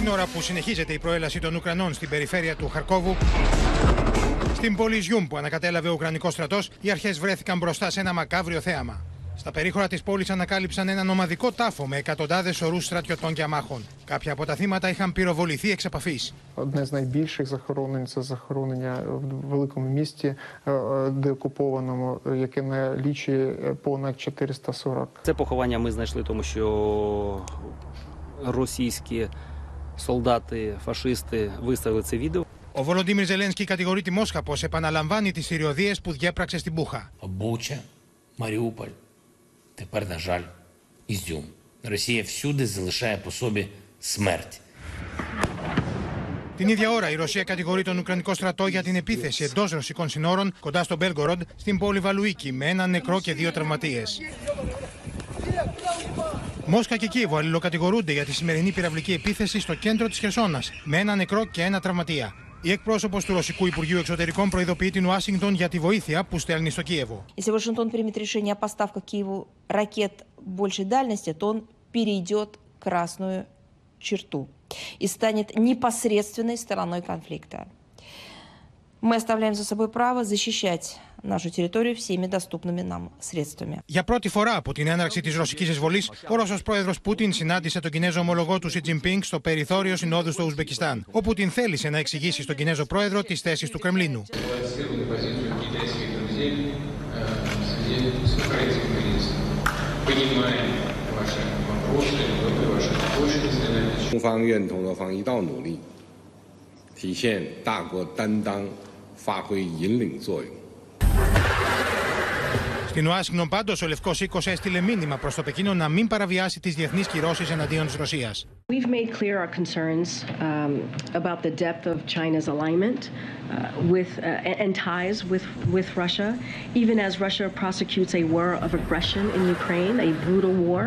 Την ώρα που συνεχίζεται η προέλαση των Ουκρανών στην περιφέρεια του Χαρκόβου, στην πόλη Ζιούμ που ανακατέλαβε ο Ουκρανικό στρατό, οι αρχέ βρέθηκαν μπροστά σε ένα μακάβριο θέαμα. Στα περίχωρα τη πόλη ανακάλυψαν έναν ομαδικό τάφο με εκατοντάδε ορού στρατιωτών και αμάχων. Κάποια από τα θύματα είχαν πυροβοληθεί εξ επαφή. Одне з найбільших захоронень це захоронення в великому місті е, е, деокупованому, яке налічує е, понад 440 Це поховання ми знайшли, тому що російські солдати, фашисти виставили це відео. Ο Βολοντίμιρ Ζελένσκι κατηγορεί τη Μόσχα πω επαναλαμβάνει τι ιδιωδίε που διέπραξε στην Μπούχα. Буча, Маріуполь, тепер, на жаль, Ізюм. Росія всюди залишає по собі смерть. Την ίδια ώρα η Ρωσία κατηγορεί τον Ουκρανικό στρατό για την επίθεση εντό ρωσικών συνόρων κοντά στο Μπέλγκοροντ στην πόλη Βαλουίκη με έναν νεκρό και δύο τραυματίε. Μόσχα και Κίεβο αλληλοκατηγορούνται για τη σημερινή πυραυλική επίθεση στο κέντρο τη Χερσόνα με ένα νεκρό και ένα τραυματία. Η εκπρόσωπο του Ρωσικού Υπουργείου Εξωτερικών προειδοποιεί την Ουάσιγκτον για τη βοήθεια που στέλνει στο Κίεβο. Если Вашингтон примет решение о поставках Киеву ракет большей дальности, то он перейдет красную черту и станет непосредственной стороной конфликта. Мы оставляем за собой право защищать нашу территорию всеми доступными нам средствами. Για πρώτη φορά από την έναρξη τη ρωσική εισβολή, ο Ρώσο πρόεδρο Πούτιν συνάντησε τον Κινέζο ομολογό του Σι Τζιμπίνγκ στο περιθώριο συνόδου στο Ουσμπεκιστάν. Ο Πούτιν θέλησε να εξηγήσει στον Κινέζο πρόεδρο τι θέσει του Κρεμλίνου. 发挥引领作用。Στην Ουάσιγκτον, πάντω, ο Λευκό Οίκο έστειλε μήνυμα προ το Πεκίνο να μην παραβιάσει τι διεθνεί κυρώσει εναντίον τη Ρωσία. We've made clear our concerns um, about the depth of China's alignment uh, with uh, and ties with with Russia, even as Russia prosecutes a war of aggression in Ukraine, a brutal war.